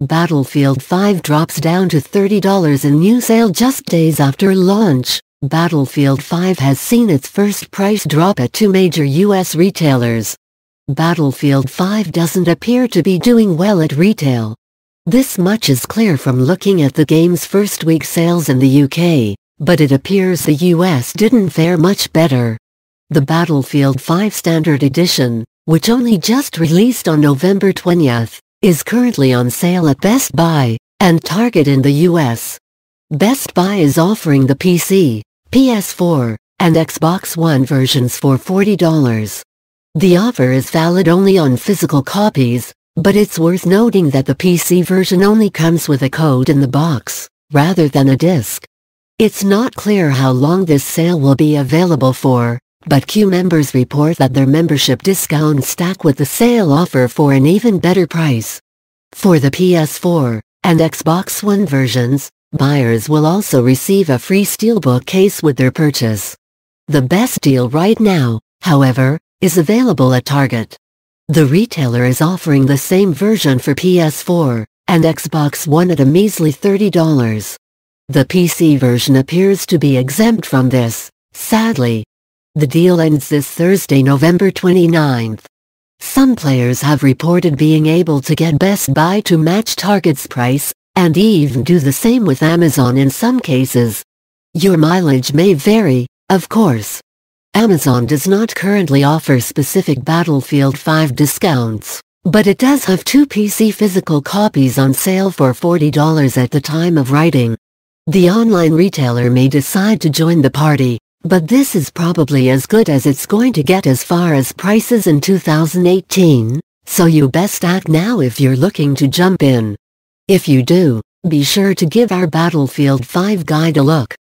Battlefield 5 drops down to $30 in new sale just days after launch. Battlefield 5 has seen its first price drop at two major US retailers. Battlefield 5 doesn't appear to be doing well at retail. This much is clear from looking at the game's first week sales in the UK, but it appears the US didn't fare much better. The Battlefield 5 Standard Edition, which only just released on November 20th, is currently on sale at Best Buy and Target in the US. Best Buy is offering the PC, PS4, and Xbox One versions for $40. The offer is valid only on physical copies, but it's worth noting that the PC version only comes with a code in the box, rather than a disc. It's not clear how long this sale will be available for, but Q members report that their membership discounts stack with the sale offer for an even better price. For the PS4 and Xbox One versions, Buyers will also receive a free Steelbook case with their purchase. The best deal right now, however, is available at Target. The retailer is offering the same version for PS4 and Xbox One at a measly $30. The PC version appears to be exempt from this, sadly. The deal ends this Thursday, November 29th. Some players have reported being able to get Best Buy to match Target's price and even do the same with Amazon in some cases. Your mileage may vary, of course. Amazon does not currently offer specific Battlefield 5 discounts, but it does have two PC physical copies on sale for $40 at the time of writing. The online retailer may decide to join the party, but this is probably as good as it's going to get as far as prices in 2018, so you best act now if you're looking to jump in. If you do, be sure to give our Battlefield 5 guide a look.